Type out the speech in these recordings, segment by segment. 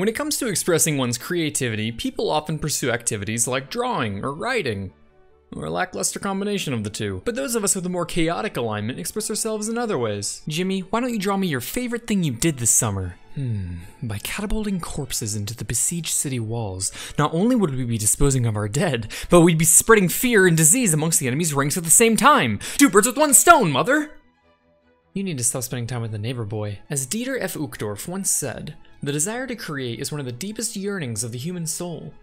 When it comes to expressing one's creativity, people often pursue activities like drawing or writing, or a lackluster combination of the two. But those of us with a more chaotic alignment express ourselves in other ways. Jimmy, why don't you draw me your favorite thing you did this summer? Hmm, by catapulting corpses into the besieged city walls, not only would we be disposing of our dead, but we'd be spreading fear and disease amongst the enemy's ranks at the same time. Two birds with one stone, mother! You need to stop spending time with the neighbor boy. As Dieter F. Uchtdorf once said, the desire to create is one of the deepest yearnings of the human soul.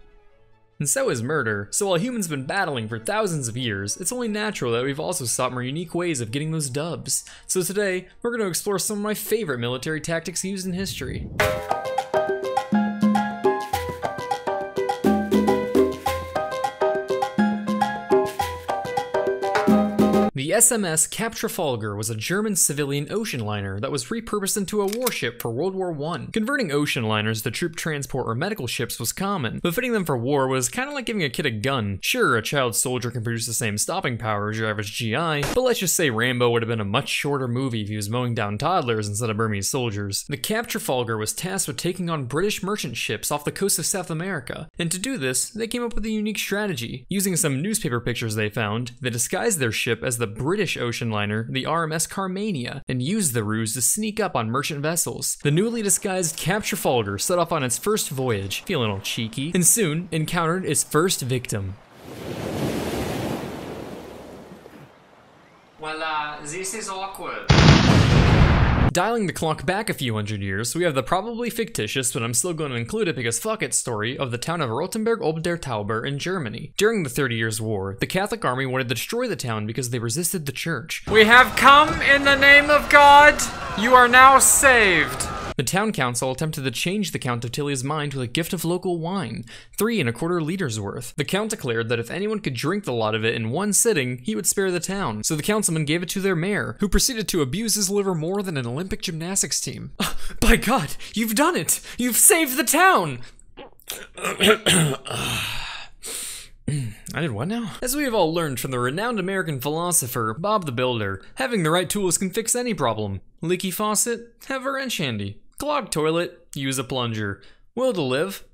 And so is murder, so while humans have been battling for thousands of years, it's only natural that we've also sought more unique ways of getting those dubs. So today, we're going to explore some of my favorite military tactics used in history. The SMS Cap Trafalgar was a German civilian ocean liner that was repurposed into a warship for World War I. Converting ocean liners to troop transport or medical ships was common, but fitting them for war was kind of like giving a kid a gun. Sure, a child soldier can produce the same stopping power as your average GI, but let's just say Rambo would have been a much shorter movie if he was mowing down toddlers instead of Burmese soldiers. The Cap Trafalgar was tasked with taking on British merchant ships off the coast of South America, and to do this, they came up with a unique strategy. Using some newspaper pictures they found, they disguised their ship as the British ocean liner, the RMS Carmania, and used the ruse to sneak up on merchant vessels. The newly disguised Cap Trafalgar set off on its first voyage, feeling all cheeky, and soon encountered its first victim. Well, this is awkward. Dialing the clock back a few hundred years, we have the probably fictitious, but I'm still going to include it because fuck it story of the town of Rothenburg ob der Tauber in Germany. During the Thirty Years' War, the Catholic army wanted to destroy the town because they resisted the church. We have come in the name of God. You are now saved. The town council attempted to change the Count of Tilly's mind with a gift of local wine, three and a quarter liters worth. The count declared that if anyone could drink the lot of it in one sitting, he would spare the town. So the councilman gave it to their mayor, who proceeded to abuse his liver more than an Olympic gymnastics team. by God, you've done it! You've saved the town! I did what now? As we have all learned from the renowned American philosopher Bob the Builder, having the right tools can fix any problem. Leaky faucet? Have a wrench handy. Clogged toilet? Use a plunger. Will to live?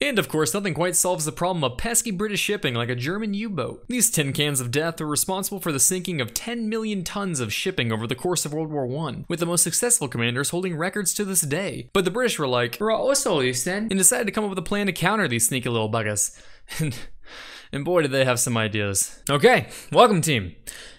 And of course, nothing quite solves the problem of pesky British shipping like a German U-boat. These tin cans of death are responsible for the sinking of 10 million tons of shipping over the course of World War I, with the most successful commanders holding records to this day. But the British were like, all this then? And decided to come up with a plan to counter these sneaky little buggers. And, and boy did they have some ideas. Okay, welcome team.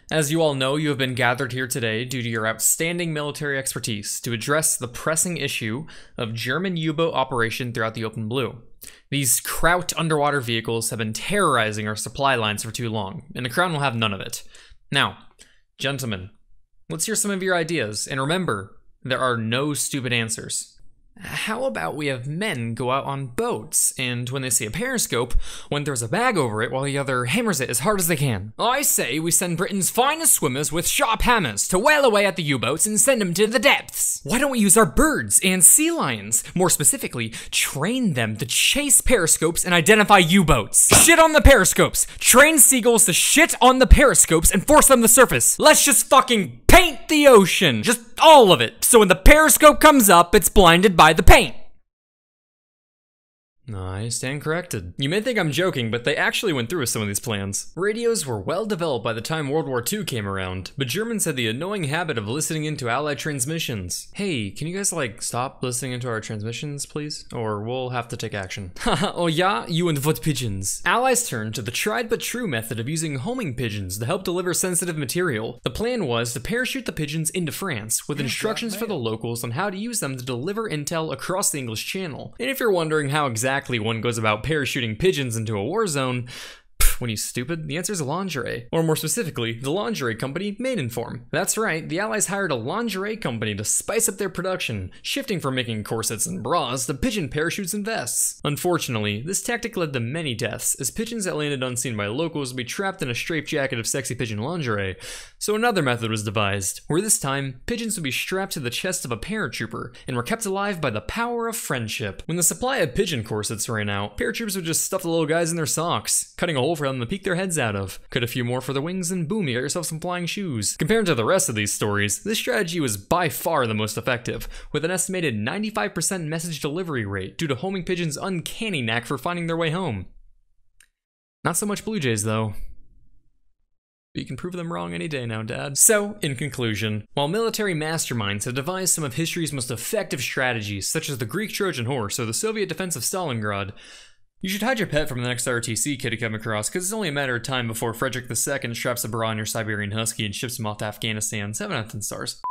As you all know, you have been gathered here today due to your outstanding military expertise to address the pressing issue of German U-boat operation throughout the open blue. These Kraut underwater vehicles have been terrorizing our supply lines for too long, and the Crown will have none of it. Now, gentlemen, let's hear some of your ideas, and remember, there are no stupid answers. How about we have men go out on boats, and when they see a periscope, one throws a bag over it while the other hammers it as hard as they can? I say we send Britain's finest swimmers with sharp hammers to whale away at the U-boats and send them to the depths. Why don't we use our birds and sea lions? More specifically, train them to chase periscopes and identify U-boats. Shit on the periscopes! Train seagulls to shit on the periscopes and force them to the surface. Let's just fucking paint the ocean! Just all of it! So when the periscope comes up, it's blinded by the paint. I stand corrected. You may think I'm joking, but they actually went through with some of these plans. Radios were well developed by the time World War II came around, but Germans had the annoying habit of listening into Allied transmissions. Hey, can you guys like stop listening into our transmissions, please? Or we'll have to take action. oh yeah, you and what pigeons? Allies turned to the tried but true method of using homing pigeons to help deliver sensitive material. The plan was to parachute the pigeons into France, with instructions for the locals on how to use them to deliver intel across the English Channel. And if you're wondering how exactly exactly. One goes about parachuting pigeons into a war zone, when you stupid? The answer is lingerie. Or more specifically, the lingerie company Maidenform. That's right, the Allies hired a lingerie company to spice up their production, shifting from making corsets and bras to pigeon parachutes and vests. Unfortunately, this tactic led to many deaths, as pigeons that landed unseen by locals would be trapped in a straitjacket of sexy pigeon lingerie. So another method was devised, where this time, pigeons would be strapped to the chest of a paratrooper and were kept alive by the power of friendship. When the supply of pigeon corsets ran out, paratroopers would just stuff the little guys in their socks, cutting a hole for them to peek their heads out of. Cut a few more for the wings and boom, you got yourself some flying shoes. Compared to the rest of these stories, this strategy was by far the most effective, with an estimated 95% message delivery rate due to homing pigeons' uncanny knack for finding their way home. Not so much blue jays though. But you can prove them wrong any day now, Dad. So, in conclusion, while military masterminds have devised some of history's most effective strategies, such as the Greek Trojan horse or the Soviet defense of Stalingrad, you should hide your pet from the next RTS kid you come across, because it's only a matter of time before Frederick II straps a bra on your Siberian Husky and ships him off to Afghanistan. 7 out of 10 stars.